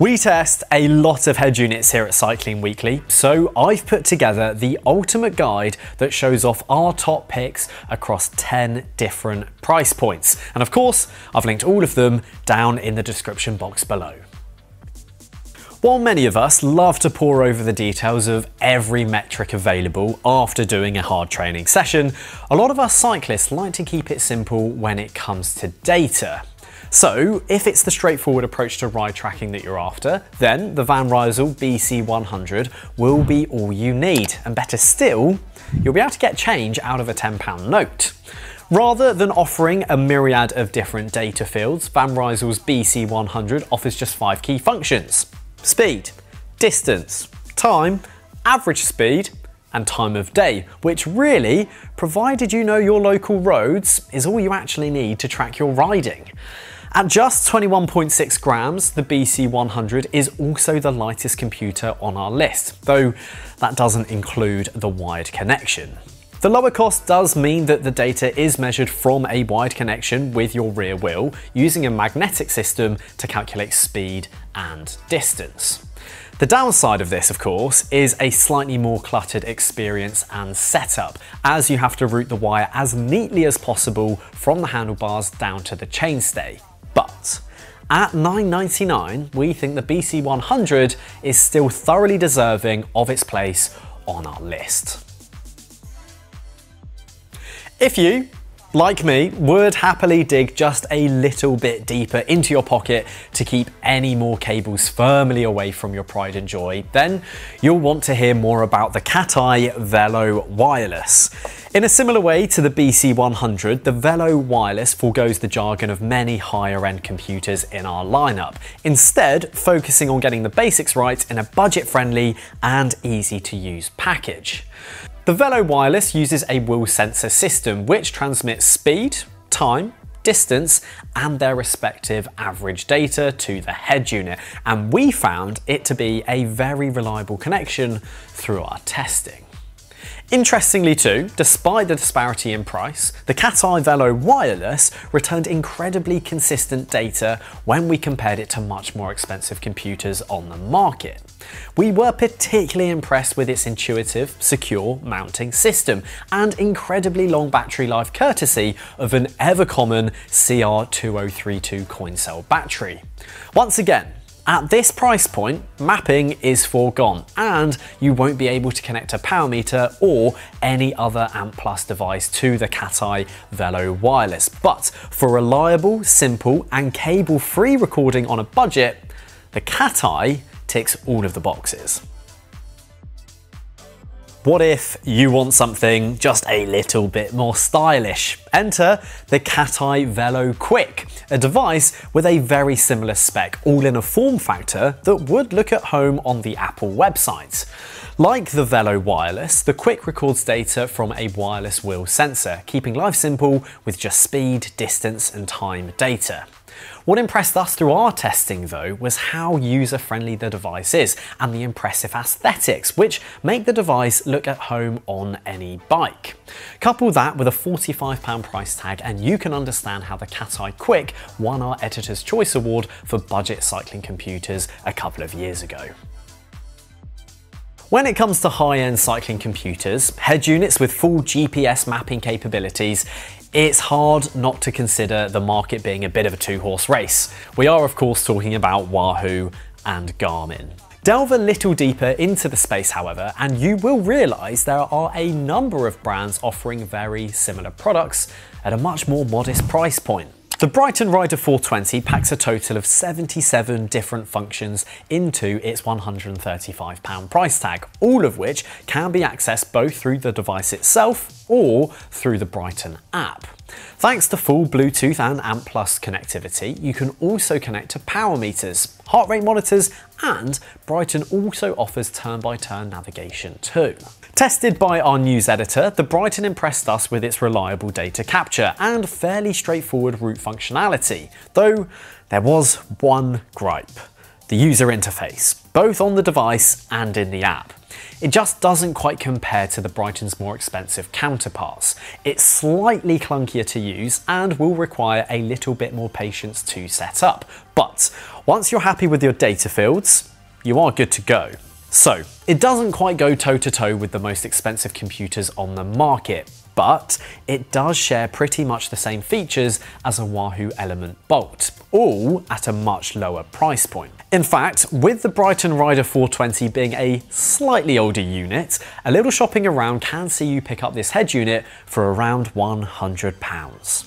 We test a lot of head units here at Cycling Weekly, so I've put together the ultimate guide that shows off our top picks across 10 different price points. And of course, I've linked all of them down in the description box below. While many of us love to pore over the details of every metric available after doing a hard training session, a lot of us cyclists like to keep it simple when it comes to data. So, if it's the straightforward approach to ride tracking that you're after, then the Van Rysel BC100 will be all you need. And better still, you'll be able to get change out of a £10 note. Rather than offering a myriad of different data fields, Van Rysel's BC100 offers just five key functions. Speed, distance, time, average speed, and time of day, which really, provided you know your local roads, is all you actually need to track your riding. At just 21.6 grams, the BC100 is also the lightest computer on our list, though that doesn't include the wired connection. The lower cost does mean that the data is measured from a wired connection with your rear wheel using a magnetic system to calculate speed and distance. The downside of this, of course, is a slightly more cluttered experience and setup, as you have to route the wire as neatly as possible from the handlebars down to the chainstay. But at $9.99, we think the BC100 is still thoroughly deserving of its place on our list. If you, like me, would happily dig just a little bit deeper into your pocket to keep any more cables firmly away from your pride and joy, then you'll want to hear more about the Cateye Velo Wireless. In a similar way to the BC100, the Velo Wireless foregoes the jargon of many higher end computers in our lineup, instead focusing on getting the basics right in a budget friendly and easy to use package. The Velo Wireless uses a wheel sensor system which transmits speed, time, distance, and their respective average data to the head unit. And we found it to be a very reliable connection through our testing. Interestingly too, despite the disparity in price, the Cateye Velo Wireless returned incredibly consistent data when we compared it to much more expensive computers on the market. We were particularly impressed with its intuitive, secure mounting system and incredibly long battery life courtesy of an ever common CR2032 coin cell battery. Once again, at this price point, mapping is foregone and you won't be able to connect a power meter or any other ANT Plus device to the Cateye Velo Wireless. But for reliable, simple and cable-free recording on a budget, the Cateye ticks all of the boxes. What if you want something just a little bit more stylish? Enter the Cateye Velo Quick, a device with a very similar spec, all in a form factor that would look at home on the Apple website. Like the Velo Wireless, the Quick records data from a wireless wheel sensor, keeping life simple with just speed, distance and time data. What impressed us through our testing though was how user-friendly the device is and the impressive aesthetics, which make the device look at home on any bike. Couple that with a £45 price tag and you can understand how the Cateye Quick won our Editor's Choice Award for budget cycling computers a couple of years ago. When it comes to high-end cycling computers, head units with full GPS mapping capabilities it's hard not to consider the market being a bit of a two-horse race. We are of course talking about Wahoo and Garmin. Delve a little deeper into the space, however, and you will realise there are a number of brands offering very similar products at a much more modest price point. The Bryton Rider 420 packs a total of 77 different functions into its £135 price tag, all of which can be accessed both through the device itself or through the Bryton app. Thanks to full Bluetooth and ANT Plus connectivity, you can also connect to power meters, heart rate monitors, and Bryton also offers turn-by-turn -turn navigation too. Tested by our news editor, the Bryton impressed us with its reliable data capture and fairly straightforward route functionality, though there was one gripe the user interface, both on the device and in the app. It just doesn't quite compare to the Bryton's more expensive counterparts. It's slightly clunkier to use and will require a little bit more patience to set up. But once you're happy with your data fields, you are good to go. So, it doesn't quite go toe to toe with the most expensive computers on the market, but it does share pretty much the same features as a Wahoo Elemnt Bolt, all at a much lower price point. In fact, with the Bryton Rider 420 being a slightly older unit, a little shopping around can see you pick up this head unit for around £100.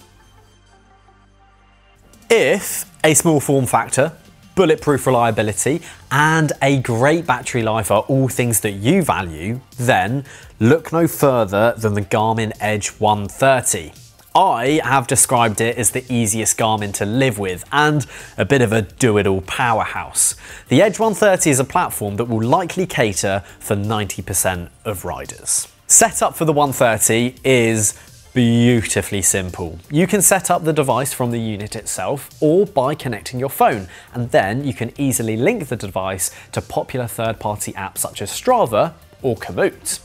If a small form factor bulletproof reliability, and a great battery life are all things that you value, then look no further than the Garmin Edge 130. I have described it as the easiest Garmin to live with and a bit of a do-it-all powerhouse. The Edge 130 is a platform that will likely cater for 90% of riders. Setup for the 130 is beautifully simple. You can set up the device from the unit itself or by connecting your phone, and then you can easily link the device to popular third-party apps such as Strava or Komoot.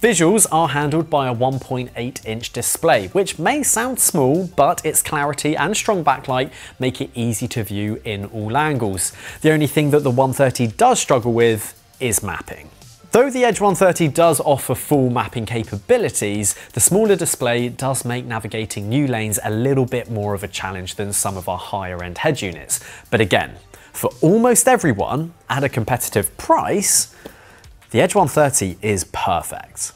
Visuals are handled by a 1.8 inch display, which may sound small, but its clarity and strong backlight make it easy to view in all angles. The only thing that the 130 does struggle with is mapping. Though the Edge 130 does offer full mapping capabilities, the smaller display does make navigating new lanes a little bit more of a challenge than some of our higher end head units. But again, for almost everyone at a competitive price, the Edge 130 is perfect.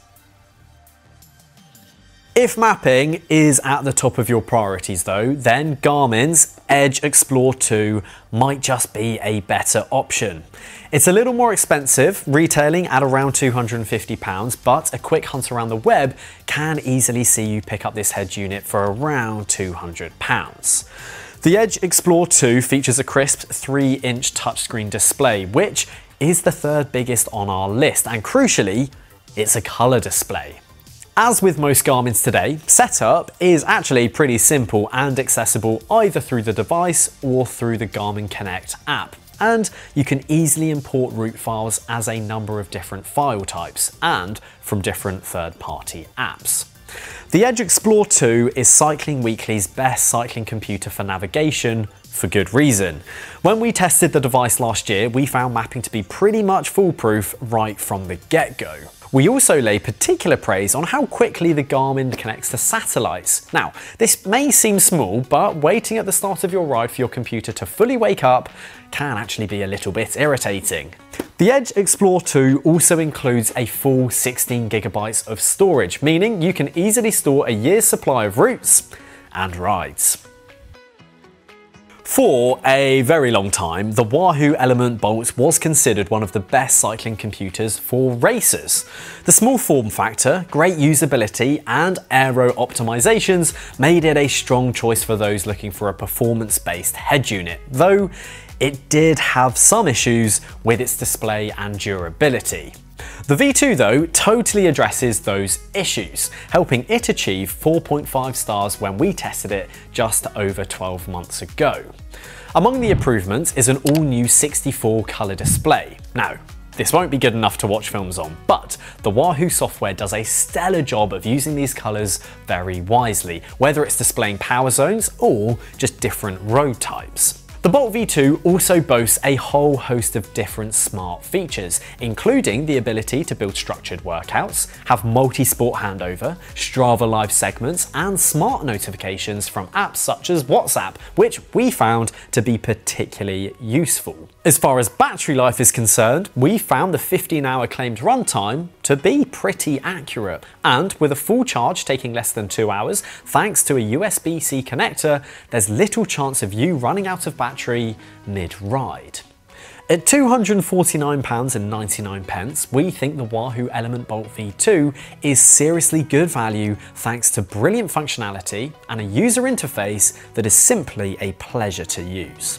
If mapping is at the top of your priorities though, then Garmin's Edge Explore 2 might just be a better option. It's a little more expensive, retailing at around £250, but a quick hunt around the web can easily see you pick up this head unit for around £200. The Edge Explore 2 features a crisp 3-inch touchscreen display, which is the third biggest on our list, and crucially, it's a colour display. As with most Garmin's today, setup is actually pretty simple and accessible either through the device or through the Garmin Connect app. And you can easily import route files as a number of different file types and from different third-party apps. The Edge Explore 2 is Cycling Weekly's best cycling computer for navigation for good reason. When we tested the device last year, we found mapping to be pretty much foolproof right from the get-go. We also lay particular praise on how quickly the Garmin connects to satellites. Now, this may seem small, but waiting at the start of your ride for your computer to fully wake up can actually be a little bit irritating. The Edge Explore 2 also includes a full 16 gigabytes of storage, meaning you can easily store a year's supply of routes and rides. For a very long time, the Wahoo Elemnt Bolt was considered one of the best cycling computers for racers. The small form factor, great usability, and aero optimizations made it a strong choice for those looking for a performance-based head unit, though it did have some issues with its display and durability. The V2 though totally addresses those issues, helping it achieve 4.5 stars when we tested it just over 12 months ago. Among the improvements is an all-new 64 colour display. Now, this won't be good enough to watch films on, but the Wahoo software does a stellar job of using these colours very wisely, whether it's displaying power zones or just different road types. The Bolt V2 also boasts a whole host of different smart features, including the ability to build structured workouts, have multi-sport handover, Strava live segments, and smart notifications from apps such as WhatsApp, which we found to be particularly useful. As far as battery life is concerned, we found the 15 hour claimed runtime to be pretty accurate. And with a full charge taking less than two hours, thanks to a USB-C connector, there's little chance of you running out of battery mid-ride. At £249.99, we think the Wahoo Elemnt Bolt V2 is seriously good value thanks to brilliant functionality and a user interface that is simply a pleasure to use.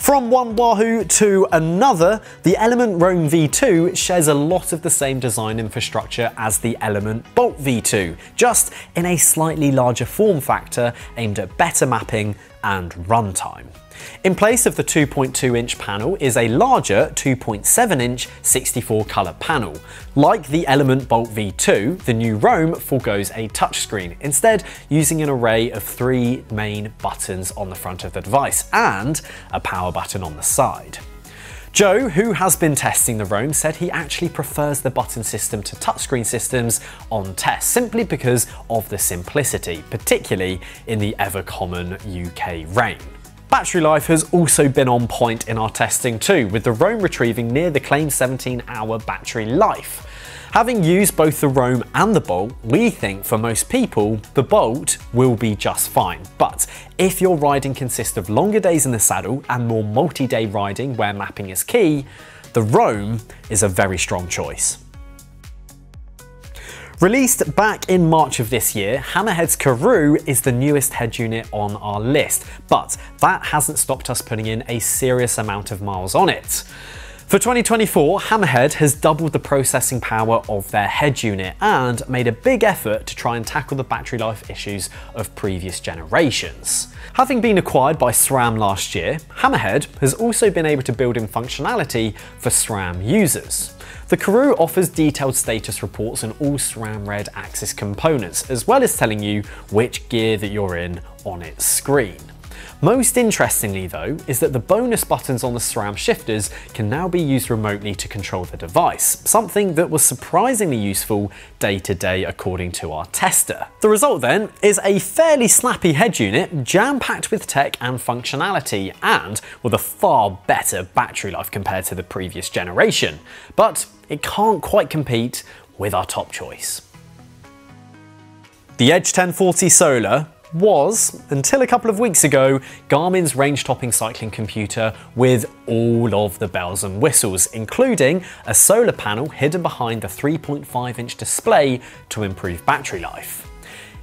From one Wahoo to another, the Elemnt Roam V2 shares a lot of the same design infrastructure as the Elemnt Bolt V2, just in a slightly larger form factor aimed at better mapping and runtime. In place of the 2.2 inch panel is a larger 2.7 inch 64 colour panel. Like the Elemnt Bolt V2, the new Roam foregoes a touchscreen, instead using an array of three main buttons on the front of the device and a power button on the side. Joe, who has been testing the Roam, said he actually prefers the button system to touchscreen systems on test, simply because of the simplicity, particularly in the ever common UK rain. Battery life has also been on point in our testing too, with the Roam retrieving near the claimed 17 hour battery life. Having used both the Roam and the Bolt, we think for most people, the Bolt will be just fine. But if your riding consists of longer days in the saddle and more multi-day riding where mapping is key, the Roam is a very strong choice. Released back in March of this year, Hammerhead's Karoo is the newest head unit on our list, but that hasn't stopped us putting in a serious amount of miles on it. For 2024, Hammerhead has doubled the processing power of their head unit and made a big effort to try and tackle the battery life issues of previous generations. Having been acquired by SRAM last year, Hammerhead has also been able to build in functionality for SRAM users. The Karoo offers detailed status reports on all SRAM Red AXS components, as well as telling you which gear that you're in on its screen. Most interestingly though, is that the bonus buttons on the SRAM shifters can now be used remotely to control the device, something that was surprisingly useful day to day according to our tester. The result then is a fairly snappy head unit, jam-packed with tech and functionality, and with a far better battery life compared to the previous generation. But it can't quite compete with our top choice. The Edge 1040 Solar was, until a couple of weeks ago, Garmin's range-topping cycling computer with all of the bells and whistles, including a solar panel hidden behind the 3.5-inch display to improve battery life.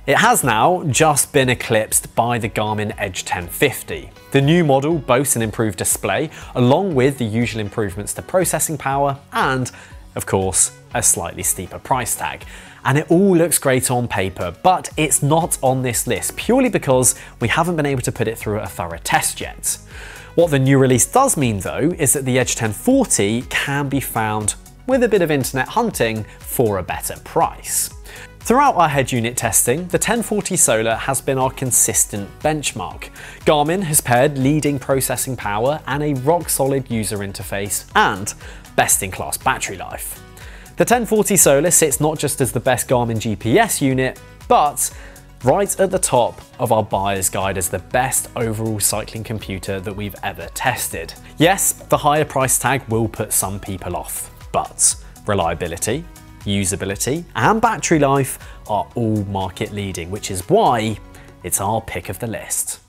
It has now just been eclipsed by the Garmin Edge 1050. The new model boasts an improved display, along with the usual improvements to processing power and, of course, a slightly steeper price tag and it all looks great on paper, but it's not on this list purely because we haven't been able to put it through a thorough test yet. What the new release does mean though is that the Edge 1040 can be found with a bit of internet hunting for a better price. Throughout our head unit testing, the 1040 Solar has been our consistent benchmark. Garmin has paired leading processing power and a rock-solid user interface and best-in-class battery life. The 1040 Solar sits not just as the best Garmin GPS unit, but right at the top of our buyer's guide as the best overall cycling computer that we've ever tested. Yes, the higher price tag will put some people off, but reliability, usability, and battery life are all market leading, which is why it's our pick of the list.